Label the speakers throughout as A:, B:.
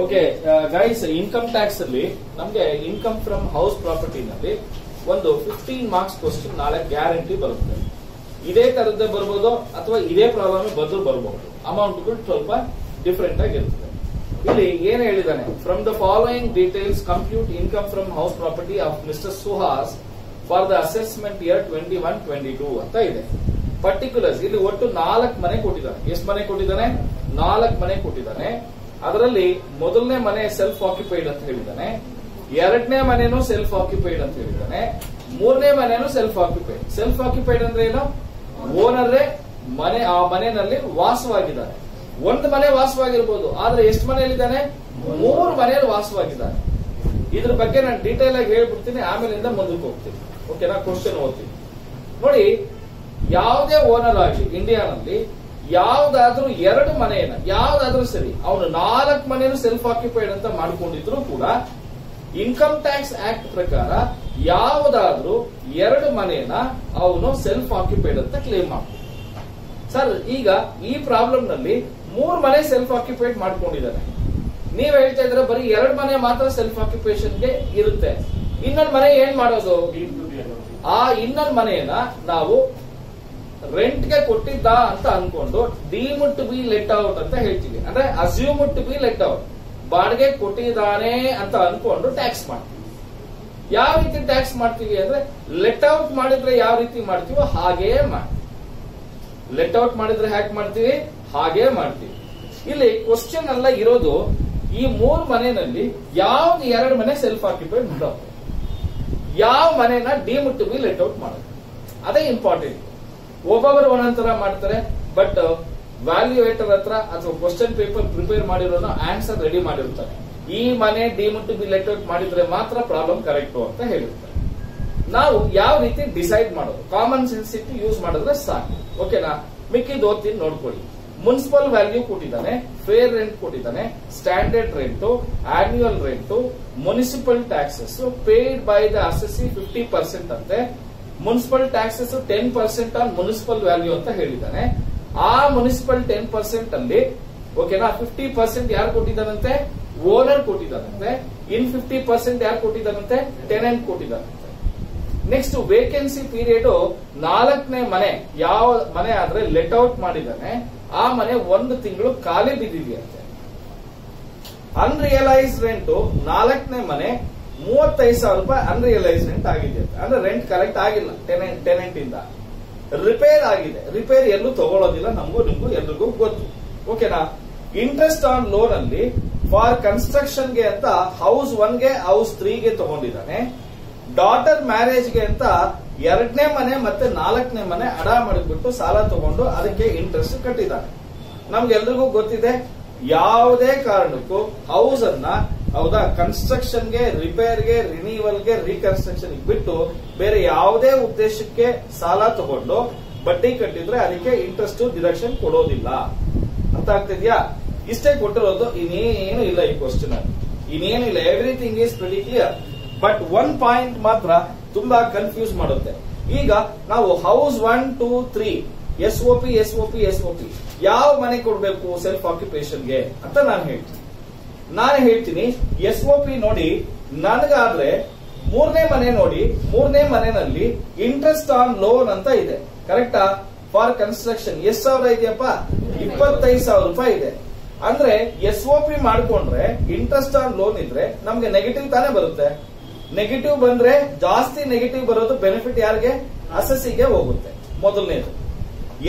A: Okay guys income tax ಅಲ್ಲಿ ನಮ್ಗೆ income from house ಪ್ರಾಪರ್ಟಿನಲ್ಲಿ ಒಂದು ಫಿಫ್ಟೀನ್ ಮಾರ್ಕ್ಸ್ ಕ್ವಶನ್ ನಾಳೆ ಗ್ಯಾರಂಟಿ ಬರುತ್ತೆ. ಇದೇ ತರದ್ದೇ ಬರ್ಬೋದು ಅಥವಾ ಇದೇ ಪ್ರಾಬ್ಲಮ್ ಬಂದ್ರು ಬರ್ಬೋದು. ಅಮೌಂಟ್ಗಳು ಸ್ವಲ್ಪ ಡಿಫ್ರೆಂಟ್ ಆಗಿರುತ್ತೆ. ಇಲ್ಲಿ ಏನ್ ಹೇಳಿದಾನೆ from the following details compute income from house property of mister Suhas for the assessment year twenty one twenty two ಅಂತ ಇದೆ. ಪರ್ಟಿಕ್ಯುಲರ್ಸ್ ಇಲ್ಲಿ ಒಟ್ಟು ನಾಲ್ಕು ಮನೆ ಕೊಟ್ಟಿದ್ದಾರೆ ಎಷ್ಟು ಮನೆ ಕೊಟ್ಟಿದ್ದಾನೆ? ನಾಲ್ಕು ಮನೆ ಕೊಟ್ಟಿದ್ದಾನೆ. ಅದರಲ್ಲಿ ಮೊದಲನೇ ಮನೆ ಸೆಲ್ಫ್ ಆಕ್ಯುಪೈಡ್ ಅಂತ ಹೇಳಿದ್ದಾನೆ, ಎರಡನೇ ಮನೆನೂ ಸೆಲ್ಫ್ ಆಕ್ಯುಪೈಡ್ ಅಂತ ಹೇಳಿದ್ದಾನೆ, ಮೂರನೇ ಮನೆನೂ ಸೆಲ್ಫ್ ಆಕ್ಯುಪೈಡ್ ಸೆಲ್ಫ್ ಆಕ್ಯುಪೈಡ್ ಅಂದ್ರೆ ಏನು? ಓನರೇ ಮನೆ, ಆ ಮನೆಯಲ್ಲಿ ವಾಸವಾಗಿದ್ದಾರೆ ಒಂದು ಮನೆ ವಾಸವಾಗಿರ್ಬೋದು, ಆದ್ರೆ ಎಷ್ಟು ಮನೆಯಲ್ಲಿದ್ದಾನೆ? ಮೂರು ಮನೆಯಲ್ಲಿ ವಾಸವಾಗಿದ್ದಾನೆ. ಇದ್ರ ಬಗ್ಗೆ ನಾನು ಡೀಟೇಲ್ ಆಗಿ ಹೇಳ್ಬಿಡ್ತೀನಿ, ಆಮೇಲಿಂದ ಮುಂದಕ್ಕೆ ಹೋಗ್ತೀನಿ. ಓಕೆನಾ ಕ್ವಶನ್ ಓದ್ತೀನಿ. ನೋಡಿ, ಯಾವುದೇ ಓನರ್ ಆಗಲಿ ಇಂಡಿಯಾನಲ್ಲಿ ಯಾವ್ದಾದ್ರೂ ಎರಡು ಮನೆಯನ್ನ, ಯಾವ್ದಾದ್ರೂ ಸರಿ, ಅವನು ನಾಲ್ಕು ಮನೆಯನ್ನು ಸೆಲ್ಫ್ ಆಕ್ಯುಪೈಡ್ ಅಂತ ಮಾಡ್ಕೊಂಡಿದ್ರು ಕೂಡ ಇನ್ಕಮ್ ಟ್ಯಾಕ್ಸ್ ಆಕ್ಟ್ ಪ್ರಕಾರ ಯಾವುದಾದ್ರೂ ಎರಡು ಮನೆಯನ್ನ ಅವನು ಸೆಲ್ಫ್ ಆಕ್ಯುಪೈಡ್ ಅಂತ ಕ್ಲೇಮ್ ಮಾಡ್ತಾನೆ. ಸರ್ ಈಗ ಈ ಪ್ರಾಬ್ಲಮ್ನಲ್ಲಿ ಮೂರ್ ಮನೆ ಸೆಲ್ಫ್ ಆಕ್ಯುಪೈಡ್ ಮಾಡ್ಕೊಂಡಿದ್ದಾರೆ. ನೀವ್ ಹೇಳ್ತಾ ಇದ್ರೆ ಬರೀ ಎರಡು ಮನೆ ಮಾತ್ರ ಸೆಲ್ಫ್ ಆಕ್ಯುಪೇಷನ್ಗೆ ಇರುತ್ತೆ. ಇನ್ನೊಂದ್ ಮನೆ ಏನ್ ಮಾಡೋದು? ಆ ಇನ್ನೊಂದ್ ಮನೆಯನ್ನ ನಾವು ರೆಂಟ್ಗೆ ಕೊಟ್ಟಿದ್ದ ಅಂತ ಅನ್ಕೊಂಡು deem to be let out ಅಂತ ಹೇಳ್ತೀವಿ ಅಂದ್ರೆ assume to be let out ಬಾಡಿಗೆ ಕೊಟ್ಟಿದ್ದಾನೆ ಅಂತ ಅನ್ಕೊಂಡು ಟ್ಯಾಕ್ಸ್ ಮಾಡ್ತೀವಿ. ಯಾವ ರೀತಿ ಟ್ಯಾಕ್ಸ್ ಮಾಡ್ತೀವಿ ಅಂದ್ರೆ ಲೆಟ್ ಔಟ್ ಮಾಡಿದ್ರೆ ಯಾವ ರೀತಿ ಮಾಡ್ತೀವೋ ಹಾಗೇ ಮಾಡ್ತೀವಿ. ಲೆಟ್ ಔಟ್ ಮಾಡಿದ್ರೆ ಹ್ಯಾಕ್ ಮಾಡ್ತೀವಿ, ಹಾಗೇ ಮಾಡ್ತೀವಿ. ಇಲ್ಲಿ ಕ್ವಶನ್ ಎಲ್ಲ ಇರೋದು, ಈ ಮೂರ್ ಮನೆಯಲ್ಲಿ ಯಾವ್ದು ಎರಡು ಮನೆ ಸೆಲ್ಫ್ ಆಕ್ಯುಪೈಡ್ ಮಾಡೋದು? ಯಾವ ಮನೆನ deem to be let out ಮಾಡೋದು? ಅದೇ ಇಂಪಾರ್ಟೆಂಟ್ ಒಬ್ಬೊಬ್ಬರು ಒಂದೊಂದರ ಮಾಡ್ತಾರೆ ಬಟ್ ವ್ಯಾಲ್ಯೂಯೇಟರ್ ಹತ್ರ ಅಥವಾ ಕ್ವಶನ್ ಪೇಪರ್ ಪ್ರಿಪೇರ್ ಮಾಡಿರೋನು ಆನ್ಸರ್ ರೆಡಿ ಮಾಡಿರ್ತಾರೆ. ಈ ಮನೆ ಡೀಮ್ ಟು ಬಿ ಲೆಟ್ಔಟ್ ಮಾಡಿದ್ರೆ ಮಾತ್ರ ಪ್ರಾಬ್ಲಮ್ ಕರೆಕ್ಟ್ ಅಂತ ಹೇಳಿರ್ತಾರೆ ನಾವು ಯಾವ ರೀತಿ ಡಿಸೈಡ್ ಮಾಡೋದು? ಕಾಮನ್ ಸೆನ್ಸ್ ಇಟ್ಟು ಯೂಸ್ ಮಾಡಿದ್ರೆ ಸಾಕು. ಓಕೆನಾ ಮಿಕ್ಕಿದ್ ಓದ್ತೀನಿ ನೋಡ್ಕೊಳ್ಳಿ. ಮುನ್ಸಿಪಲ್ ವ್ಯಾಲ್ಯೂ ಕೊಟ್ಟಿದ್ದಾನೆ ಫೇರ್ ರೆಂಟ್ ಕೊಟ್ಟಿದ್ದಾನೆ standard rent annual rent municipal taxes paid by the assessee fifty percent ಅಂತೆ. Municipal taxes ten percent on municipal value ಅಂತ ಹೇಳಿದ್ದಾನೆ. ಆ ಮುನಿಸಿಪಲ್ ಟೆನ್ ಪರ್ಸೆಂಟ್ ಅಲ್ಲಿ ಓಕೆನಾ ಫಿಫ್ಟಿ ಪರ್ಸೆಂಟ್ ಯಾರು ಕೊಟ್ಟಿದ್ದಾನಂತೆ? ಓನರ್ ಕೊಟ್ಟಿದ್ದಾನಂತೆ. ಇನ್ ಫಿಫ್ಟಿ ಪರ್ಸೆಂಟ್ ಯಾರು ಕೊಟ್ಟಿದ್ದಾನಂತೆ? ಟೆನೆಂಟ್ ಕೊಟ್ಟಿದ್ದಾನಂತೆ. ನೆಕ್ಸ್ಟ್ ವೇಕೆನ್ಸಿ ಪೀರಿಯಡ್ ನಾಲ್ಕನೇ ಮನೆ, ಯಾವ ಮನೆ ಆದ್ರೆ ಲೆಟ್ ಔಟ್ ಮಾಡಿದಾನೆ ಆ ಮನೆ ಒಂದು ತಿಂಗಳು ಖಾಲಿ ಬಿದ್ದಿದೆಯಂತೆ. ಅನ್ರಿಯಲೈಸ್ ರೆಂಟ್ ನಾಲ್ಕನೇ ಮನೆ ಮೂವತ್ತೈದು ಸಾವಿರ ರೂಪಾಯಿ ಅನ್ರಿಯಲೈಸ್ಮೆಂಟ್ ಆಗಿದೆ. ಅಂದ್ರೆ ರೆಂಟ್ ಕಲೆಕ್ಟ್ ಆಗಿಲ್ಲ ಟೆನೆಂಟ್ ಟೆನೆಂಟ್ ಇಂದ. ರಿಪೇರ್ ಆಗಿದೆ. ರಿಪೇರ್ ಎಲ್ಲೂ ತಗೊಳ್ಳೋದಿಲ್ಲ ನಮಗೂ, ನಿಮಗೂ, ಎಲ್ರಿಗೂ ಗೊತ್ತು. ಓಕೆನಾ ಇಂಟ್ರೆಸ್ಟ್ ಆನ್ ಲೋನ್ ಅಲ್ಲಿ ಫಾರ್ ಕನ್ಸ್ಟ್ರಕ್ಷನ್ಗೆ ಅಂತ ಹೌಸ್ ಒನ್ಗೆ ಹೌಸ್ ತ್ರೀಗೆ ತಗೊಂಡಿದ್ದಾನೆ. ಡಾಟರ್ ಮ್ಯಾರೇಜ್ಗೆ ಅಂತ ಎರಡನೇ ಮನೆ ಮತ್ತೆ ನಾಲ್ಕನೇ ಮನೆ ಅಡ ಮಾಡಿಬಿಟ್ಟು ಸಾಲ ತಗೊಂಡು ಅದಕ್ಕೆ ಇಂಟ್ರೆಸ್ಟ್ ಕಟ್ಟಿದ್ದಾನೆ. ನಮ್ಗೆಲ್ರಿಗೂ ಗೊತ್ತಿದೆ? ಯಾವುದೇ ಕಾರಣಕ್ಕೂ ಹೌಸ್ ಅನ್ನ ಹೌದಾ ಕನ್ಸ್ಟ್ರಕ್ಷನ್ಗೆ ರಿಪೇರ್ಗೆ ರಿನೀವಲ್ಗೆ ರೀಕನ್ಸ್ಟ್ರಕ್ಷನ್ ಬಿಟ್ಟು ಬೇರೆ ಯಾವುದೇ ಉದ್ದೇಶಕ್ಕೆ ಸಾಲ ತಗೊಂಡು ಬಡ್ಡಿ ಕಟ್ಟಿದ್ರೆ ಅದಕ್ಕೆ ಇಂಟ್ರೆಸ್ಟ್ ಡಿಡಕ್ಷನ್ ಕೊಡೋದಿಲ್ಲ. ಅರ್ಥ ಆಗ್ತಿದ್ಯಾ? ಇಷ್ಟೇ ಕೊಟ್ಟಿರೋದು ಇನ್ನೇನು ಇಲ್ಲ ಈ ಕ್ವಶನ್ ಇನ್ನೇನು ಇಲ್ಲ. Everything is very clear but one point ಮಾತ್ರ ತುಂಬಾ ಕನ್ಫ್ಯೂಸ್ ಮಾಡುತ್ತೆ. ಈಗ ನಾವು house one two three S O P S O P S O P ಯಾವ ಮನೆ ಕೊಡಬೇಕು ಸೆಲ್ಫ್ ಆಕ್ಯುಪೇಷನ್ಗೆ ಅಂತ ನಾನು ಹೇಳ್ತೀನಿ. ನಾನು ಹೇಳ್ತೀನಿ ಎಸ್ ಒ ಪಿ ನೋಡಿ ನನಗಾದ್ರೆ ಮೂರನೇ ಮನೆ ನೋಡಿ, ಮೂರನೇ ಮನೆಯಲ್ಲಿ ಇಂಟ್ರೆಸ್ಟ್ ಆನ್ ಲೋನ್ ಅಂತ ಇದೆ. ಕರೆಕ್ಟಾ ಫಾರ್ ಕನ್ಸ್ಟ್ರಕ್ಷನ್ ಎಷ್ಟು ಸಾವಿರ ಇದೆಯಪ್ಪ? ಇಪ್ಪತ್ತೈದು ಸಾವಿರ ರೂಪಾಯಿ ಇದೆ. ಅಂದ್ರೆ ಎಸ್ ಒ ಪಿ ಮಾಡ್ಕೊಂಡ್ರೆ ಇಂಟ್ರೆಸ್ಟ್ ಆನ್ ಲೋನ್ ಇದ್ರೆ ನಮ್ಗೆ ನೆಗೆಟಿವ್ ತಾನೇ ಬರುತ್ತೆ. ನೆಗೆಟಿವ್ ಬಂದ್ರೆ ಜಾಸ್ತಿ ನೆಗೆಟಿವ್ ಬರೋದು ಬೆನಿಫಿಟ್ ಯಾರಿಗೆ? ಅಸಸಿಗೆ ಹೋಗುತ್ತೆ. ಮೊದಲನೇದು.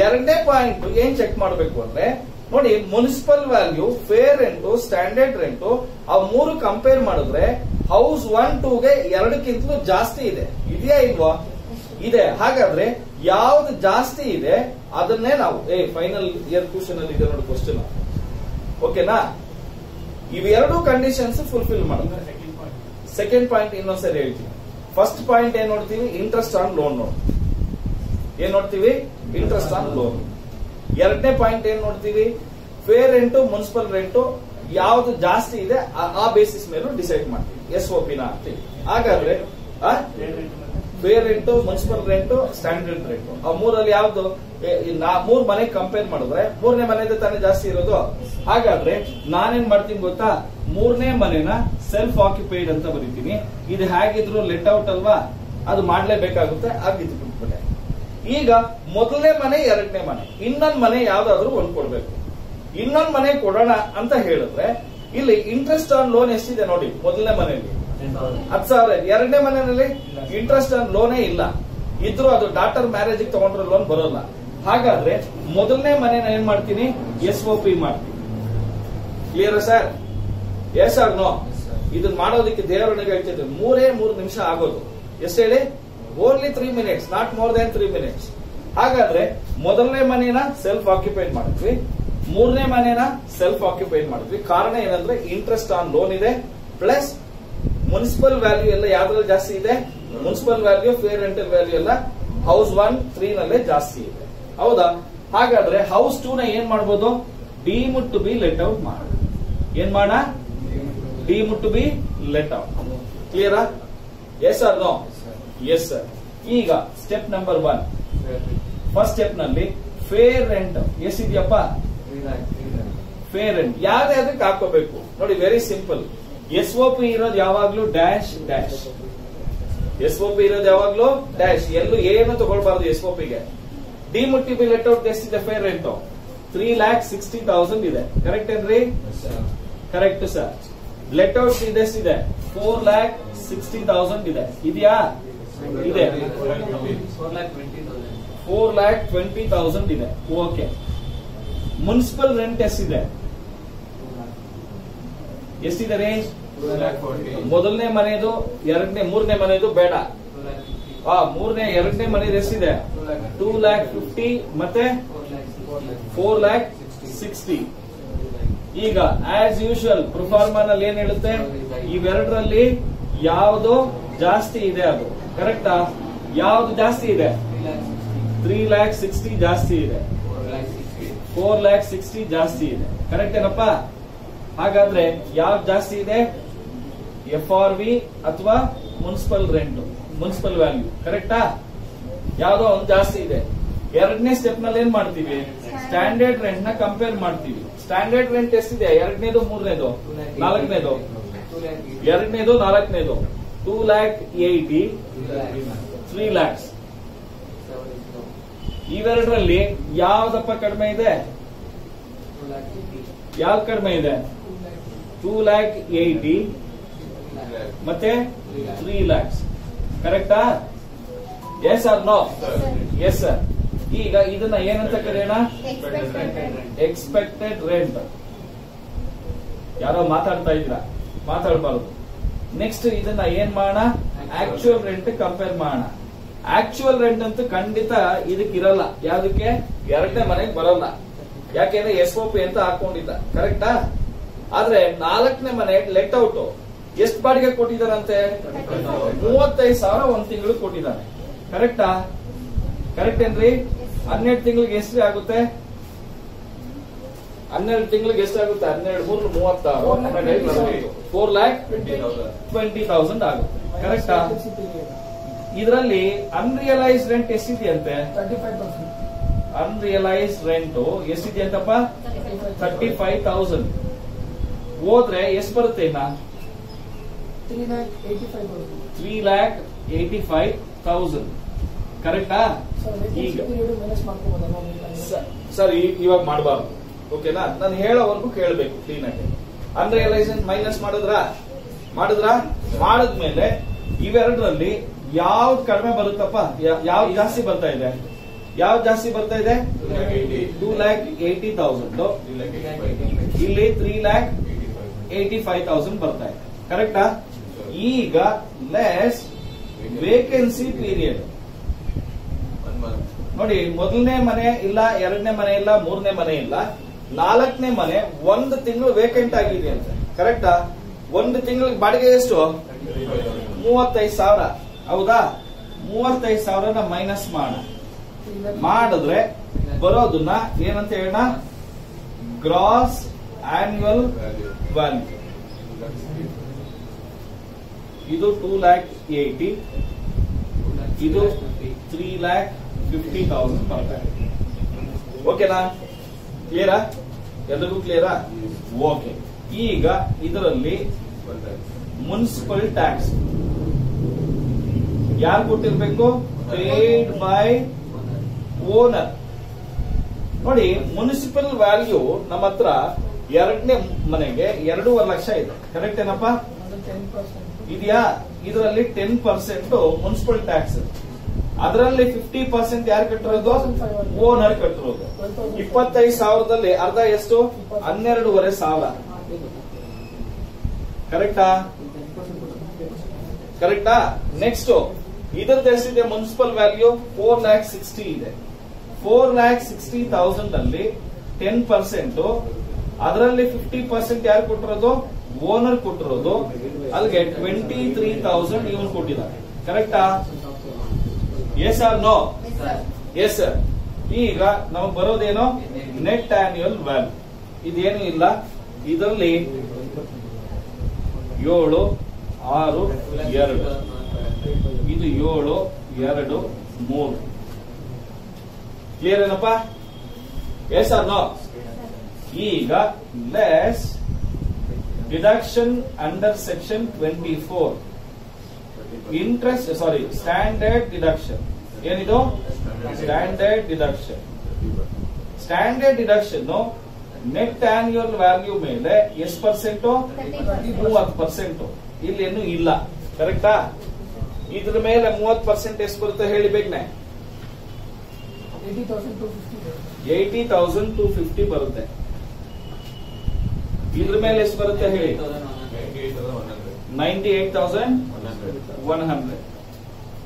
A: ಎರಡನೇ ಪಾಯಿಂಟ್ ಏನ್ ಚೆಕ್ ಮಾಡಬೇಕು ಅಂದ್ರೆ ನೋಡಿ municipal value fair rent standard rent ಆ ಮೂರು ಕಂಪೇರ್ ಮಾಡಿದ್ರೆ ಹೌಸ್ ಒನ್ ಟೂ ಗೆ ಎರಡಕ್ಕಿಂತಲೂ ಜಾಸ್ತಿ ಇದೆ. ಇದೆಯಾ ಇಲ್ವಾ? ಇದೆ. ಹಾಗಾದ್ರೆ ಯಾವ್ದು ಜಾಸ್ತಿ ಇದೆ ಅದನ್ನೇ ನಾವು ಏ ಫೈನಲ್ ಇಯರ್ ಕ್ವಶನ್ ಅಲ್ಲಿ ಇದೆ ನೋಡಿ ಕ್ವಶನ್ ಓಕೆನಾ ಇವೆರಡು ಕಂಡೀಷನ್ಸ್ ಫುಲ್ಫಿಲ್ ಮಾಡುತ್ತೆ ಸೆಕೆಂಡ್ ಪಾಯಿಂಟ್ ಇನ್ನೊಂದ್ಸರಿ ಹೇಳ್ತೀನಿ. ಫಸ್ಟ್ ಪಾಯಿಂಟ್ ಏನ್ ನೋಡ್ತೀವಿ? ಇಂಟ್ರೆಸ್ಟ್ ಆನ್ ಲೋನ್ ನೋಡಿ. ಏನ್ ನೋಡ್ತೀವಿ? ಇಂಟ್ರೆಸ್ಟ್ ಆನ್ ಲೋನ್ ಎರಡನೇ ಪಾಯಿಂಟ್ ಏನ್ ನೋಡ್ತೀವಿ? ಫೇರ್ ರೆಂಟು ಮುನ್ಸಿಪಲ್ ರೆಂಟು ಯಾವ್ದು ಜಾಸ್ತಿ ಇದೆ, ಆ- ಬೇಸಿಸ್ ಮೇಲೂ ಡಿಸೈಡ್ ಮಾಡ್ತೀವಿ. ಎಸ್ ಓಪಿನ ಪಿನ ಅಂತೀವಿ ಹಾಗಾದ್ರೆ fair rent municipal rent standard rent ಆ ಮೂರಲ್ಲಿ ಯಾವ್ದು? ಮೂರ್ ಮನೆ ಕಂಪೇರ್ ಮಾಡಿದ್ರೆ, ಮೂರನೇ ಮನೆಯಿಂದ ತಾನೇ ಜಾಸ್ತಿ ಇರೋದು? ಹಾಗಾದ್ರೆ, ನಾನೇನ್ ಮಾಡ್ತೀನಿ ಗೊತ್ತಾ? ಮೂರನೇ ಮನೆನ ಸೆಲ್ಫ್ ಆಕ್ಯುಪೈಡ್ ಅಂತ ಬರೀತೀನಿ. ಇದು ಹೇಗಿದ್ರು ಲೆಟ್ ಔಟ್ ಅಲ್ವಾ? ಅದು ಮಾಡ್ಲೇಬೇಕಾಗುತ್ತೆ ಬಿಟ್ಬಿಟ್ಟೆ ಈಗ ಮೊದಲನೇ ಮನೆ ಎರಡನೇ ಮನೆ. ಇನ್ನೊಂದ್ ಮನೆ ಯಾವ್ದಾದ್ರು ಒಂದ್ ಕೊಡ್ಬೇಕು. ಇನ್ನೊಂದ್ ಮನೆ ಕೊಡೋಣ ಅಂತ ಹೇಳಿದ್ರೆ ಇಲ್ಲಿ ಇಂಟ್ರೆಸ್ಟ್ ಆನ್ ಲೋನ್ ಎಷ್ಟಿದೆ ನೋಡಿ ಮೊದಲನೇ ಮನೆಯಲ್ಲಿ. ಹತ್ತು ಸಾವಿರ. ಎರಡನೇ ಮನೆಯಲ್ಲಿ ಇಂಟ್ರೆಸ್ಟ್ ಆನ್ ಲೋನೇ ಇಲ್ಲ. ಇದ್ರು ಅದು ಡಾಕ್ಟರ್ ಮ್ಯಾರೇಜ್ ತಗೊಂಡ್ರೆ ಲೋನ್ ಬರೋಲ್ಲ. ಹಾಗಾದ್ರೆ ಮೊದಲನೇ ಮನೆನ ಏನ್ ಮಾಡ್ತೀನಿ? ಎಸ್ ಒ ಪಿ ಮಾಡ್ತೀನಿ. Clear sir yes or no ಇದನ್ನ ಮಾಡೋದಕ್ಕೆ ದೇವರೊಳಗೆ ಹೇಳ್ತಿದ್ರು ಮೂರೇ ಮೂರು ನಿಮಿಷ ಆಗೋದು. ಎಸ್ ಹೇಳಿ? Only three minutes not more than three minutes ಹಾಗಾದ್ರೆ ಮೊದಲನೇ ಮನೇನ ಸೆಲ್ಫ್ ಆಕ್ಯುಪೈಡ್ ಮಾಡಿದ್ವಿ? ಮೂರನೇ ಮನೇನ ಸೆಲ್ಫ್ ಆಕ್ಯುಪೈಡ್ ಮಾಡಿದ್ವಿ? ಕಾರಣ ಏನಂದ್ರೆ ಇಂಟ್ರೆಸ್ಟ್ ಆನ್ ಲೋನ್ ಇದೆ ಪ್ಲಸ್ ಮುನ್ಸಿಪಲ್ ವ್ಯಾಲ್ಯೂ ಎಲ್ಲ ಯಾವ್ದ್ರಲ್ಲಿ ಜಾಸ್ತಿ ಇದೆ? Municipal value fair rental value ಎಲ್ಲ ಹೌಸ್ ಒನ್ ತ್ರೀ ನಲ್ಲೇ ಜಾಸ್ತಿ ಇದೆ. ಹೌದಾ? ಹಾಗಾದ್ರೆ ಹೌಸ್ ಟೂ ನ ಏನ್ ಮಾಡ್ಬೋದು? Deem to be let out ಮಾಡ. ಏನ್ ಮಾಡ? Deem to be let out ಕ್ಲಿಯರಾ yes or no yes sir ಈಗ ಸ್ಟೆಪ್ ನಂಬರ್ ಒನ್ ಫಸ್ಟ್ ಸ್ಟೆಪ್ನಲ್ಲಿ ಫೇರ್ ರೆಂಟ್ ಎಷ್ಟಿದ್ಯಪ್ಪ ಫೇರ್ ರೆಂಟ್ ಯಾವ್ದೇ ಅದಕ್ಕೆ ಹಾಕೋಬೇಕು? ನೋಡಿ very simple S O P ಇರೋದು ಯಾವಾಗ್ಲೂ dash dash S O P ಇರೋದು ಯಾವಾಗ್ಲೂ ಡ್ಯಾಶ್ ಎಲ್ಲೂ ಏನು ತಗೊಳ್ಬಾರ್ದು ಎಸ್ ಒ ಪಿಗೆ ಡಿಮುಟಿ ಲೆಟ್ ಔಟ್ ಇದೆ fair rent three lakh sixty thousand ಇದೆ. ಕರೆಕ್ಟ್ ಏನ್ರಿ? ಕರೆಕ್ಟ್ ಸರ್ ಲೆಟ್ ಔಟ್ ಇದೆ ಫೋರ್ ಲ್ಯಾಕ್ ಸಿಕ್ಸ್ಟಿ ತೌಸಂಡ್ ಇದೆ. ಇದೆಯಾ? ಇದೆ. ಫೋರ್ ಲ್ಯಾಕ್ ಟ್ವೆಂಟಿ ತೌಸಂಡ್ ಇದೆ. ಓಕೆ ಮುನ್ಸಿಪಲ್ ರೆಂಟ್ ಎಷ್ಟಿದೆ? ಎಷ್ಟಿದೆ ರೇಂಜ್ ಮೊದಲನೇ ಮನೆಯದು ಎರಡನೇ, ಮೂರನೇ ಮನೆಯದು ಬೇಡ. ಆ, ಮೂರನೇ, ಎರಡನೇ ಮನೆದು ಎಷ್ಟಿದೆ? ಟೂ ಲ್ಯಾಕ್ ಫಿಫ್ಟಿ ಮತ್ತೆ ಫೋರ್ ಲ್ಯಾಕ್ ಸಿಕ್ಸ್ಟಿ ಈಗ ಆಸ್ ಯೂಶುವಲ್ನಲ್ಲಿ ಏನ್ ಹೇಳುತ್ತೆ? ಇವೆರಡರಲ್ಲಿ ಯಾವುದು ಜಾಸ್ತಿ ಇದೆ ಅದು. ಕರೆಕ್ಟಾ ಯಾವ್ದು ಜಾಸ್ತಿ ಇದೆ? ತ್ರೀ ಲ್ಯಾಕ್ ಸಿಕ್ಸ್ಟಿ ಜಾಸ್ತಿ ಇದೆ. ಫೋರ್ ಲ್ಯಾಕ್ ಸಿಕ್ಸ್ಟಿ ಜಾಸ್ತಿ ಇದೆ. ಕರೆಕ್ಟ್ ಏನಪ್ಪ? ಹಾಗಾದ್ರೆ ಯಾವ್ದು ಜಾಸ್ತಿ ಇದೆ? ಎಫ್ ಆರ್ ವಿ ಅಥವಾ ಮುನ್ಸಿಪಲ್ ರೆಂಟ್ ಮುನ್ಸಿಪಲ್ ವ್ಯಾಲ್ಯೂ ಕರೆಕ್ಟಾ ಯಾವ್ದೋ ಒಂದು ಜಾಸ್ತಿ ಇದೆ. ಎರಡನೇ ಸ್ಟೆಪ್ನಲ್ಲಿ ಏನ್ ಮಾಡ್ತೀವಿ? ಸ್ಟ್ಯಾಂಡರ್ಡ್ ರೆಂಟ್ನ ಕಂಪೇರ್ ಮಾಡ್ತೀವಿ. ಸ್ಟ್ಯಾಂಡರ್ಡ್ ರೆಂಟ್ ಎಷ್ಟಿದೆ? ಎರಡನೇದು, ಮೂರನೇದು, ನಾಲ್ಕನೇದು? ಎರಡನೇದು, ನಾಲ್ಕನೇದು? Two lakh eighty three lakhs ಇವೆರಡರಲ್ಲಿ ಯಾವ್ದಪ್ಪ ಕಡಿಮೆ ಇದೆ? ಯಾವ ಕಡಿಮೆ ಇದೆ? ಟೂ ಲ್ಯಾಕ್ ಏಟಿ ಮತ್ತೆ ತ್ರೀ ಲ್ಯಾಕ್ಸ್ ಕರೆಕ್ಟಾ? Yes or no yes sir ಈಗ ಇದನ್ನ ಏನಂತ ಕರೆಯೋಣ? ಎಕ್ಸ್ಪೆಕ್ಟೆಡ್ ರೆಂಟ್ ಯಾರೋ ಮಾತಾಡ್ತಾ ಇದ್ರ ಮಾತಾಡಬಾರದು. ನೆಕ್ಸ್ಟ್ ಇದನ್ನ ಏನ್ ಮಾಡೋಣ ಆಕ್ಚುಯಲ್ ರೆಂಟ್ ಕಂಪೇರ್ ಮಾಡೋಣ ಆಕ್ಚುಯಲ್ ರೆಂಟ್ ಅಂತೂ ಖಂಡಿತ ಇದಕ್ಕೆ ಇರಲ್ಲ. ಯಾವ್ದಕ್ಕೆ? ಎರಡನೇ ಮನೆಗೆ ಬರಲ್ಲ. ಯಾಕೆಂದ್ರೆ ಎಸ್ ಒ ಪಿ ಅಂತ ಹಾಕೊಂಡಿದ್ದ. ಕರೆಕ್ಟಾ ಆದ್ರೆ ನಾಲ್ಕನೇ ಮನೆ ಲೆಟ್ ಔಟ್ ಎಷ್ಟು ಬಾಡಿಗೆ ಕೊಟ್ಟಿದಾರಂತೆ ಮೂವತ್ತೈದು ಸಾವಿರ ಒಂದ್ ತಿಂಗಳು ಕೊಟ್ಟಿದ್ದಾನೆ ಕರೆಕ್ಟಾ ಕರೆಕ್ಟ್ ಏನ್ರಿ? ಹನ್ನೆರಡು ತಿಂಗಳಿಗೆ ಎಷ್ಟು ಆಗುತ್ತೆ? ಹನ್ನೆರಡು ತಿಂಗಳಿಗೆ ಎಷ್ಟಾಗುತ್ತೆ ಹನ್ನೆರಡು ಮೂರು ಮೂವತ್ತಾರು. ಫೋರ್ ಲ್ಯಾಕ್ ಟ್ವೆಂಟಿ ತೌಸಂಡ್ ಆಗುತ್ತೆ. ಕರೆಕ್ಟಾ ಇದರಲ್ಲಿ ಅನ್ರಿಯಲೈಸ್ ರೆಂಟ್ ಎಷ್ಟಿದೆಯಂತೆ ಅನ್ರಿಯಲೈಸ್ ರೆಂಟ್ ಎಷ್ಟಿದೆಯಂತಪ್ಪ ತರ್ಟಿ ಫೈವ್ ತೌಸಂಡ್ ಹೋದ್ರೆ ಎಷ್ಟು ಬರುತ್ತೆ ಇನ್ನ? Three lakh eighty five thousand ಕರೆಕ್ಟಾ ಈಗ. ಸರ್ ಇವಾಗ ಮಾಡಬಾರ್ದು. ಓಕೆನಾ ನಾನು ಹೇಳೋವರೆಗೂ ಕೇಳಬೇಕು ಕ್ಲೀನ್ ಆಗಿ. ಅನ್ರಿಯಲೈಸೇಷನ್ ಮೈನಸ್ ಮಾಡಿದ್ರ? ಮಾಡಿದ್ರ? ಮಾಡಿದ್ಮೇಲೆ ಇವೆರಡರಲ್ಲಿ ಯಾವ್ದು ಕಡಿಮೆ ಬರುತ್ತಪ್ಪ? ಯಾವ್ದು ಜಾಸ್ತಿ ಬರ್ತಾ ಇದೆ? ಯಾವ್ದು ಜಾಸ್ತಿ ಬರ್ತಾ ಇದೆ? ಟೂ ಲ್ಯಾಕ್ ಏಟಿ ತೌಸಂಡ್ ಇಲ್ಲಿ three lakh eighty five thousand ಬರ್ತಾ ಇದೆ. ಕರೆಕ್ಟಾ ಈಗ ಲೆಸ್ ವೇಕೆನ್ಸಿ ಪೀರಿಯಡ್ ನೋಡಿ ಮೊದಲನೇ ಮನೆ ಇಲ್ಲ ಎರಡನೇ ಮನೆ ಇಲ್ಲ ಮೂರನೇ ಮನೆ ಇಲ್ಲ. ನಾಲ್ಕನೇ ಮನೆ ಒಂದು ತಿಂಗಳು ವೇಕೆಂಟ್ ಆಗಿದೆ ಅಂತ. ಕರೆಕ್ಟಾ ಒಂದು ತಿಂಗಳಿಗೆ ಬಾಡಿಗೆ ಎಷ್ಟು? ಮೂವತ್ತೈದು ಸಾವಿರ. ಹೌದಾ? ಮೂವತ್ತೈದು ಸಾವಿರನ ಮೈನಸ್ ಮಾಡ. ಮಾಡಿದ್ರೆ ಬರೋದನ್ನ ಏನಂತ ಹೇಳೋಣ? ಗ್ರಾಸ್ ಆನ್ಯುವಲ್ ವ್ಯಾಲ್ಯೂ ಇದು ಟೂ ಲ್ಯಾಕ್ ಏಟಿ ಇದು ತ್ರೀ ಲ್ಯಾಕ್ ಫಿಫ್ಟಿ ತೌಸಂಡ್ ಓಕೆನಾ ಕ್ಲಿಯರಾ ಎಲ್ಲರಿಗೂ ಕ್ಲಿಯರಾ ಓಕೆ ಈಗ ಇದರಲ್ಲಿ ಮುನ್ಸಿಪಲ್ ಟ್ಯಾಕ್ಸ್ ಯಾರು ಕೊಟ್ಟಿರ್ಬೇಕು? ಪೇಡ್ ಬೈ ಓನರ್ ನೋಡಿ ಮುನ್ಸಿಪಲ್ ವ್ಯಾಲ್ಯೂ ನಮ್ಮ ಹತ್ರ ಎರಡನೇ ಮನೆಗೆ ಎರಡೂವರೆ ಲಕ್ಷ ಇದೆ. ಕರೆಕ್ಟ್ ಏನಪ್ಪ? ಇದೆಯಾ? ಇದರಲ್ಲಿ ಟೆನ್ ಪರ್ಸೆಂಟ್ ಮುನ್ಸಿಪಲ್ ಟ್ಯಾಕ್ಸ್ ಅದರಲ್ಲಿ ಫಿಫ್ಟಿ ಪರ್ಸೆಂಟ್ ಯಾರು ಕಟ್ಟಿರೋದು? ಓನರ್ ಕಟ್ಟಿರೋದು. ಇಪ್ಪತ್ತೈದು ಸಾವಿರದಲ್ಲಿ ಅರ್ಧ ಎಷ್ಟು? ಹನ್ನೆರಡೂವರೆ ಸಾವಿರ. ಕರೆಕ್ಟಾ? ಕರೆಕ್ಟಾ? ನೆಕ್ಸ್ಟ್ ಇದರದ್ದು ಎಷ್ಟಿದೆ? Municipal value four lakh sixty ಇದೆ. ಫೋರ್ ಲ್ಯಾಕ್ ಸಿಕ್ಸ್ಟಿ ತೌಸಂಡ್ ಅಲ್ಲಿ ಟೆನ್ ಪರ್ಸೆಂಟ್ ಅದರಲ್ಲಿ ಫಿಫ್ಟಿ ಪರ್ಸೆಂಟ್ ಯಾರು ಕೊಟ್ಟಿರೋದು? ಓನರ್ ಕೊಟ್ಟಿರೋದು. ಅಲ್ಲಿಗೆ ಟ್ವೆಂಟಿ ತ್ರೀ ತೌಸಂಡ್ ಇವನು ಕೊಟ್ಟಿದ್ದಾರೆ. ಕರೆಕ್ಟಾ? S R no yes sir ಈಗ ನಮಗೆ ಬರೋದೇನು ನೆಟ್ ಆನ್ಯುಯಲ್ ವ್ಯಾಲ್ಯೂ ಇದೇನು ಇಲ್ಲ? ಇದರಲ್ಲಿ ಏಳು ಆರು ಎರಡು. ಇದು ಏಳು ಎರಡು ಮೂರು. ಕ್ಲಿಯರ್ ಏನಪ್ಪ? ಎಸ್ ಆರ್ ನೋ ಈಗ less deduction under section twenty four interest sorry standard deduction ಏನಿದು? Standard deduction standard deduction net annual value ಮೇಲೆ ಎಷ್ಟು ಪರ್ಸೆಂಟ್ ಮೂವತ್ತು ಪರ್ಸೆಂಟ್ ಇಲ್ಲಿ ಏನು ಇಲ್ಲ. ಕರೆಕ್ಟಾ ಇದ್ರ ಮೇಲೆ ಮೂವತ್ತು ಪರ್ಸೆಂಟ್ ಎಷ್ಟು ಬರುತ್ತೆ ಹೇಳಿ ಬೇಗನೆ? ಏಟಿ ತೌಸಂಡ್ ಟು ಫಿಫ್ಟಿ ಬರುತ್ತೆ. ಇದ್ರ ಮೇಲೆ ಎಷ್ಟು ಬರುತ್ತೆ ಹೇಳಿ? Ninety eight thousand one hundred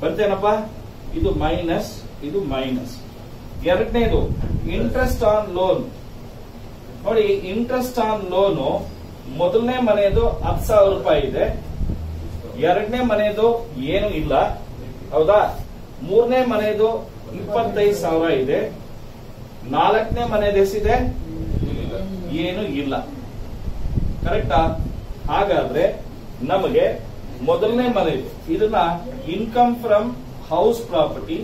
A: ಬರ್ತೇನಪ್ಪ? ಇದು ಮೈನಸ್ ಇದು ಮೈನಸ್ ಎರಡನೇದು ಇಂಟ್ರೆಸ್ಟ್ ಆನ್ ಲೋನ್ ನೋಡಿ ಇಂಟ್ರೆಸ್ಟ್ ಆನ್ ಲೋನು ಮೊದಲನೇ ಮನೆಯದು ಹತ್ತು ಸಾವಿರ ರೂಪಾಯಿ ಇದೆ. ಎರಡನೇ ಮನೆಯದು ಏನು ಇಲ್ಲ. ಹೌದಾ? ಮೂರನೇ ಮನೆಯದು ಇಪ್ಪತ್ತೈದು ಸಾವಿರ ಇದೆ. ನಾಲ್ಕನೇ ಮನೆಯದು ಎಷ್ಟಿದೆ? ಏನು ಇಲ್ಲ. ಕರೆಕ್ಟಾ ಹಾಗಾದ್ರೆ ನಮಗೆ ಮೊದಲನೇ ಮನೆಯದು ಇದನ್ನ ಇನ್ಕಮ್ ಫ್ರಮ್ ಹೌಸ್ ಪ್ರಾಪರ್ಟಿ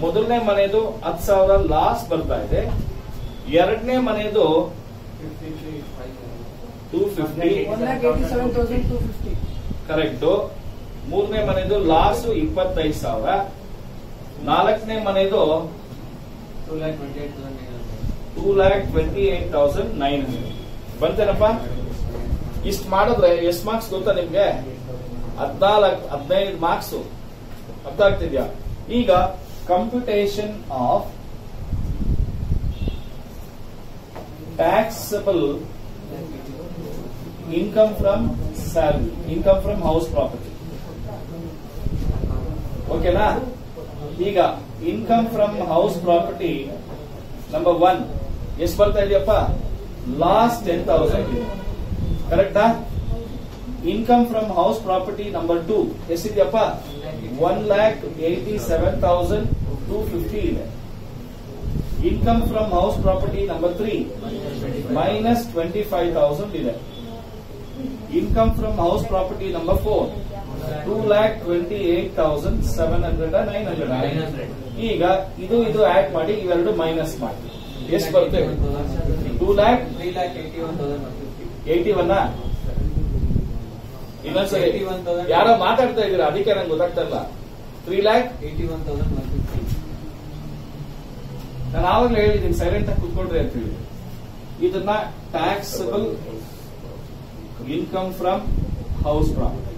A: ಮೊದಲನೇ ಮನೆಯದು ಹತ್ತು ಸಾವಿರ ಲಾಸ್ ಬರ್ತಾ ಇದೆ. ಎರಡನೇ ಮನೆಯದು ಟೂ ಫಿಫ್ಟಿ ಕರೆಕ್ಟ್ ಮೂರನೇ ಮನೆಯದು ಲಾಸ್ ಇಪ್ಪತ್ತೈದು ಸಾವಿರ. ನಾಲ್ಕನೇ ಮನೆಯದು two lakh twenty eight thousand nine hundred ಬಂತೇನಪ್ಪ? ಇಷ್ಟು ಮಾಡಿದ್ರೆ ಎಷ್ಟು ಮಾರ್ಕ್ಸ್ ಗೊತ್ತಾ ನಿಮ್ಗೆ? ಹದ್ನಾಲ್ಕು, ಹದಿನೈದು ಮಾರ್ಕ್ಸ್ ಅರ್ಥ ಆಗ್ತಿದ್ಯಾ? ಈಗ computation of taxable income from salary income from house property ಓಕೆನಾ ಈಗ income from house property number one ಎಷ್ಟು ಬರ್ತಾ ಇದೆಯಪ್ಪ? ಲಾಸ್ಟ್ ಟೆನ್ ತೌಸಂಡ್ ಕರೆಕ್ಟಾ? Income from house property number two ಎಷ್ಟಿದೆಯಪ್ಪ? One lakh eighty seven thousand two fifty ಇದೆ. Income from house property number three minus twenty five thousand ಇದೆ. Income from house property number four two lakh twenty eight thousand seven hundred nine hundred ಈಗ ಇದು ಇದು add ಮಾಡಿ, ಇವೆರಡು minus ಮಾಡಿ. ಎಷ್ಟು ಬರುತ್ತೆ? Two lakh three lakh eighty one ಇನ್ನೊಂದ್ಸರಿ ಯಾರೋ ಮಾತಾಡ್ತಾ ಇದ್ದೀರಾ? ಅದಕ್ಕೆ ನಂಗೆ ಗೊತ್ತಾಗ್ತಾ ಇಲ್ಲ. ತ್ರೀ ಲ್ಯಾಕ್ ನಾನು ಆವಾಗಲೇ ಹೇಳಿದ್ದೀನಿ ಸೈಲೆಂಟ್ ಆಗಿ ಕೂತ್ಕೊಳ್ರಿ ಅಂತ ಹೇಳಿ ಇದನ್ನ taxable income from house property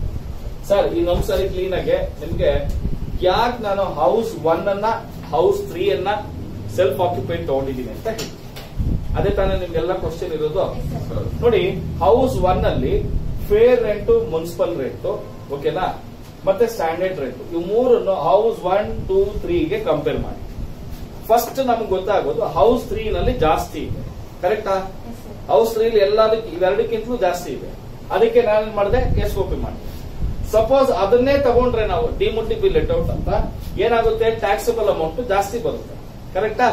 A: sir ಇನ್ನೊಂದ್ಸರಿ ಕ್ಲೀನ್ ಆಗಿ ನಿಮ್ಗೆ ಯಾಕೆ ನಾನು ಹೌಸ್ ಒನ್ ಅನ್ನ ಹೌಸ್ ತ್ರೀ ಅನ್ನ ಸೆಲ್ಫ್ ಆಕ್ಯುಪೈಡ್ ತಗೊಂಡಿದ್ದೀನಿ ಅಂತ ಹೇಳಿ. ಅದೇ ತಾನೇ ನಿಮ್ಗೆಲ್ಲ ಕ್ವಶನ್ ಇರೋದು. ನೋಡಿ ಹೌಸ್ ಒನ್ ಅಲ್ಲಿ ಫೇರ್ ರೆಂಟ್ ಮುನ್ಸಿಪಲ್ ರೆಂಟು ಓಕೆನಾ ಮತ್ತೆ ಸ್ಟ್ಯಾಂಡರ್ಡ್ ರೆಂಟ್ ಇವು ಮೂರನ್ನು ಹೌಸ್ ಒನ್ ಟೂ ತ್ರೀಗೆ ಕಂಪೇರ್ ಮಾಡಿ. ಫಸ್ಟ್ ನಮ್ಗೆ ಗೊತ್ತಾಗೋದು ಹೌಸ್ ತ್ರೀ ನಲ್ಲಿ ಜಾಸ್ತಿ ಇದೆ. ಕರೆಕ್ಟಾ ಹೌಸ್ ತ್ರೀ ಎಲ್ಲದಕ್ಕೆ ಇವೆರಡಕ್ಕಿಂತಲೂ ಜಾಸ್ತಿ ಇದೆ. ಅದಕ್ಕೆ ನಾನು ಮಾಡಿದೆ? ಎಸ್ ಓಪಿ ಮಾಡಿದೆ ಸಪೋಸ್ ಅದನ್ನೇ ತಗೊಂಡ್ರೆ ನಾವು ಡಿಮಲ್ಟಿಪಿ ಲೆಟ್ ಔಟ್ ಅಂತ ಏನಾಗುತ್ತೆ? ಟ್ಯಾಕ್ಸಬಲ್ ಅಮೌಂಟ್ ಜಾಸ್ತಿ ಬರುತ್ತೆ. ಕರೆಕ್ಟಾ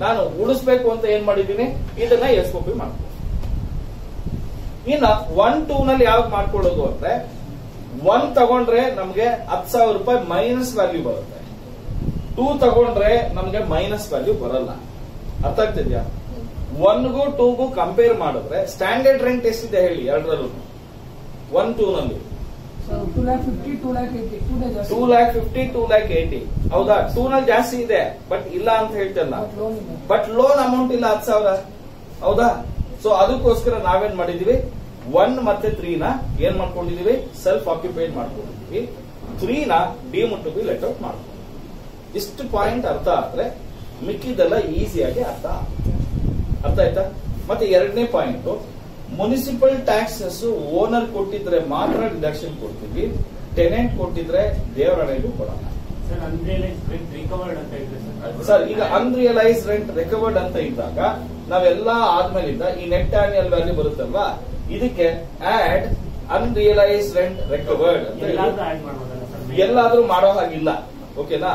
A: ನಾನು ಉಳಿಸ್ಬೇಕು ಅಂತ ಏನ್ ಮಾಡಿದ್ದೀನಿ? ಇದನ್ನ ಎಸ್ ಓಪಿ ಮಾಡ್ತೀನಿ ಇನ್ನ ಒನ್ ಟೂ ನಲ್ಲಿ ಯಾವ್ದು ಮಾಡ್ಕೊಳ್ಳೋದು ಅಂದ್ರೆ ಒನ್ ತಗೊಂಡ್ರೆ ನಮ್ಗೆ ಹತ್ ಸಾವಿರ ರೂಪಾಯಿ ಮೈನಸ್ ವ್ಯಾಲ್ಯೂ ಬರುತ್ತೆ. ಟೂ ತಗೊಂಡ್ರೆ ನಮ್ಗೆ ಮೈನಸ್ ವ್ಯಾಲ್ಯೂ ಬರಲ್ಲ. ಅರ್ಥ ಆಗ್ತಿದ್ಯಾ? ಒನ್ಗೂ ಟೂಗೂ ಕಂಪೇರ್ ಮಾಡಿದ್ರೆ ಸ್ಟ್ಯಾಂಡರ್ಡ್ ರೆಂಟ್ ಎಷ್ಟಿದೆ ಹೇಳಿ, ಎರಡರಲ್ಲೂ. ಒನ್ ಟೂ ನಲ್ಲಿ.
B: Two lakh fifty two lakh eighty two day ಜಾಸ್ತಿ
A: two lakh fifty two lakh eighty ಹೌದಾ? ಟೂ ನಲ್ಲಿ ಜಾಸ್ತಿ ಇದೆ ಬಟ್ ಇಲ್ಲ ಅಂತ ಹೇಳ್ತಲ್ಲ. ಬಟ್ ಲೋನ್ ಅಮೌಂಟ್ ಇಲ್ಲ ಹತ್ತು ಸಾವಿರ. ಹೌದಾ? ಸೊ ಅದಕ್ಕೋಸ್ಕರ ನಾವೇನ್ ಮಾಡಿದೀವಿ? ಒನ್ ಮತ್ತೆ ತ್ರೀ ನ ಏನ್ ಮಾಡ್ಕೊಂಡಿದೀವಿ? ಸೆಲ್ಫ್ ಆಕ್ಯುಪೈಡ್ ಮಾಡ್ಕೊಂಡಿದೀವಿ. ತ್ರೀ ನ deemed to be let out ಮಾಡ್ಕೊಂಡಿದ್ವಿ. ಇಷ್ಟು ಪಾಯಿಂಟ್ ಅರ್ಥ ಆದ್ರೆ ಮಿಕ್ಕಿದೆಲ್ಲ ಈಸಿಯಾಗಿ ಅರ್ಥ ಅರ್ಥ ಆಯ್ತಾ? ಮತ್ತೆ ಎರಡನೇ ಪಾಯಿಂಟ್ ಮುನಿಸಿಪಲ್ ಟ್ಯಾಕ್ಸಸ್ ಓನರ್ ಕೊಟ್ಟಿದ್ರೆ ಮಾತ್ರ ಡಿಡಕ್ಷನ್ ಕೊಡ್ತೀವಿ ಟೆನೆಂಟ್ ಕೊಟ್ಟಿದ್ರೆ ದೇವರಡೆಗೂ ಕೊಡೋಣ
C: ಸರ್
A: ಈಗ ಅನ್ರಿಯಲೈಸ್ ರೆಂಟ್ ರಿಕವರ್ಡ್ ಅಂತ ಇದ್ದಾಗ ನಾವೆಲ್ಲ ಆದ್ಮೇಲಿಂದ ಈ ನೆಟ್ ಆನ್ಯಲ್ ವ್ಯಾಲ್ಯೂ ಬರುತ್ತಲ್ವಾ? ಇದಕ್ಕೆ ಆಡ್ ಅನ್ರಿಯಲೈಸ್ ರೆಂಟ್ ರಿಕವರ್ಡ್ ಅಂತ
C: ಎಲ್ಲಾದ್ರೂ
A: ಮಾಡೋ ಹಾಗಿಲ್ಲ. ಓಕೆನಾ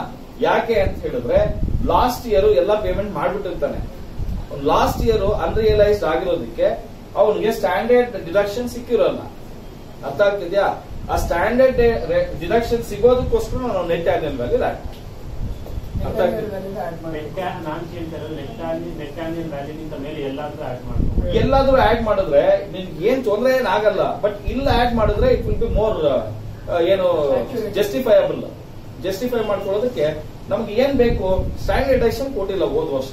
A: ಯಾಕೆ ಅಂತ ಹೇಳಿದ್ರೆ ಲಾಸ್ಟ್ ಇಯರ್ ಎಲ್ಲ ಪೇಮೆಂಟ್ ಮಾಡ್ಬಿಟ್ಟಿರ್ತಾನೆ. ಲಾಸ್ಟ್ ಇಯರ್ ಅನ್ರಿಯಲೈಸ್ಡ್ ಆಗಿರೋದಕ್ಕೆ ಅವನಿಗೆ ಸ್ಟ್ಯಾಂಡರ್ಡ್ ಡಿಡಕ್ಷನ್ ಸಿಕ್ಕಿರೋಲ್ಲ. ಅರ್ಥ ಆಗ್ತಿದ್ಯಾ? ಆ ಸ್ಟ್ಯಾಂಡರ್ಡ್ ಡಿಡಕ್ಷನ್ ಸಿಗೋದಕ್ಕೋಸ್ಕರ ನಾವು ನೆಟ್ ಆನ್ಯಲ್ ವ್ಯಾಲ್ಯೂ ಆಡ್ ಅರ್ಥ ಆಗ್ತಿದೆ
C: ಎಲ್ಲಾದ್ರೂ ಆಡ್ ಮಾಡ್ಬೋದು.
A: ಎಲ್ಲಾದ್ರೂ ಆಡ್ ಮಾಡಿದ್ರೆ ನಿನ್ಗೆ ಏನ್ ತೊಂದರೆ ಆಗಲ್ಲ. ಬಟ್ ಇಲ್ಲ ಆಡ್ ಮಾಡಿದ್ರೆ ಇಟ್ ವಿಲ್ ಬಿ ಮೋರ್ ಏನು ಜಸ್ಟಿಫೈಯಬಲ್ ಜಸ್ಟಿಫೈ ಮಾಡ್ಕೊಳ್ಳೋದಕ್ಕೆ ನಮ್ಗೆ ಏನ್ ಬೇಕು? ಸ್ಟ್ಯಾಂಡರ್ಡ್ ಡಿಡಕ್ಷನ್ ಕೊಟ್ಟಿಲ್ಲ ಹೋದ್ ವರ್ಷ.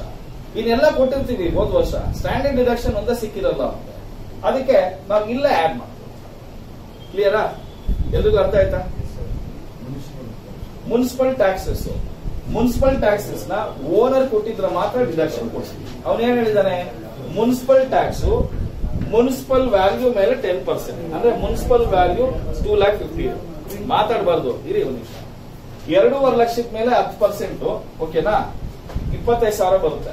A: ಇನ್ನೆಲ್ಲ ಕೊಟ್ಟಿರ್ತೀವಿ ಹೋದ್ ವರ್ಷ. ಸ್ಟ್ಯಾಂಡರ್ಡ್ ಡಿಡಕ್ಷನ್ ಒಂದೇ ಸಿಕ್ಕಿರಲ್ಲ. ನಮ್ಗೆ. ಅದಕ್ಕೆ ನಾವು ಇಲ್ಲ ಆಡ್ ಮಾಡ್ತೀವಿ ಕ್ಲಿಯರಾ ಎಲ್ರಿಗೂ ಅರ್ಥ ಆಯ್ತಾ? ಮುನ್ಸಿಪಲ್ ಟ್ಯಾಕ್ಸಸ್ ಮುನ್ಸಿಪಲ್ ಟ್ಯಾಕ್ಸಸ್ನ ಓನರ್ ಕೊಟ್ಟಿದ್ರೆ ಮಾತ್ರ ಡಿಡಕ್ಷನ್ ಕೊಡ್ತೀವಿ ಅವನು ಏನ್ ಹೇಳಿದಾನೆ? ಮುನ್ಸಿಪಲ್ ಟ್ಯಾಕ್ಸ್ ಮುನ್ಸಿಪಲ್ ವ್ಯಾಲ್ಯೂ ಮೇಲೆ ಟೆನ್ ಪರ್ಸೆಂಟ್ ಅಂದ್ರೆ municipal value two lakh fifty ಮಾತಾಡಬಾರ್ದು. ಇರಿ ಒಂದು ನಿಮಿಷ. ಎರಡೂವರೆ ಲಕ್ಷದ ಮೇಲೆ ಹತ್ತು ಪರ್ಸೆಂಟ್ ಓಕೆನಾ ಇಪ್ಪತ್ತೈದು ಸಾವಿರ ಬರುತ್ತೆ.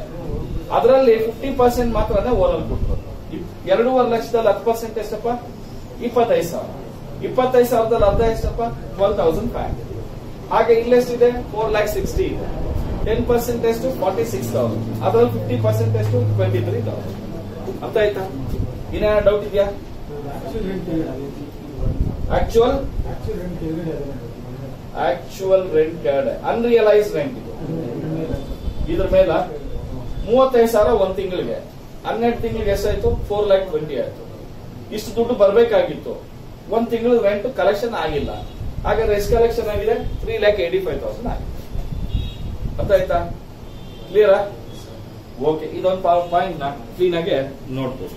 A: ಅದರಲ್ಲಿ ಫಿಫ್ಟಿ ಪರ್ಸೆಂಟ್ ಮಾತ್ರ ಓನರ್ ಕೊಟ್ಟರು ಎರಡೂವರೆ ಲಕ್ಷದಲ್ಲಿ ಹತ್ತು ಪರ್ಸೆಂಟ್ ಎಷ್ಟಪ್ಪ? ಇಪ್ಪತ್ತೈದು ಸಾವಿರ. ಇಪ್ಪತ್ತೈದು ಸಾವಿರದಲ್ಲಿ ಅರ್ಧ ಎಷ್ಟಪ್ಪ? ಟ್ವೆಲ್ ತೌಸಂಡ್ ಫೈವ್ ಹಂಡ್ರೆಡ್ ಹಾಗೆ ಇಲ್ಲೆಷ್ಟಿದೆ ಫೋರ್ ಲ್ಯಾಕ್ ಸಿಕ್ಸ್ಟಿ ಇದೆ. ಟೆನ್ ಪರ್ಸೆಂಟ್ ಎಷ್ಟು? ಫಾರ್ಟಿ ಸಿಕ್ಸ್ ತೌಸಂಡ್ ಅದರಲ್ಲಿ ಫಿಫ್ಟಿ ಪರ್ಸೆಂಟ್ ಎಷ್ಟು? ಟ್ವೆಂಟಿ ತ್ರೀ ತೌಸಂಡ್ ಅರ್ಥ ಆಯ್ತಾ? ಇನ್ನೇನ ಡೌಟ್ ಇದೆಯಾ? Actual actual rent unrealise rent ಇದು. ಇದ್ರ ಮೇಲೆ ಮೂವತ್ತೈದು ಸಾವಿರ ಒಂದ್ ತಿಂಗಳಿಗೆ. ಹನ್ನೆರಡು ತಿಂಗಳಿಗೆ ಎಷ್ಟಾಯ್ತು ಫೋರ್ ಲ್ಯಾಕ್ ಟ್ವೆಂಟಿ ಆಯ್ತು. ಇಷ್ಟು ದುಡ್ಡು ಬರಬೇಕಾಗಿತ್ತು. ಒಂದ್ ತಿಂಗಳ ರೆಂಟ್ ಕಲೆಕ್ಷನ್ ಆಗಿಲ್ಲ. ಹಾಗಾದ್ರೆ ಎಷ್ಟು ಕಲೆಕ್ಷನ್ ಆಗಿದೆ. Three lakh eighty five thousand ಆಗಿದೆ ಅರ್ಥ ಆಯ್ತಾ ಕ್ಲಿಯರಾ ಓಕೆ ಇದೊಂದು ಪಾಯಿಂಟ್ನ ಕ್ಲೀನ್ ಆಗಿ ನೋಡ್ಬೋದು.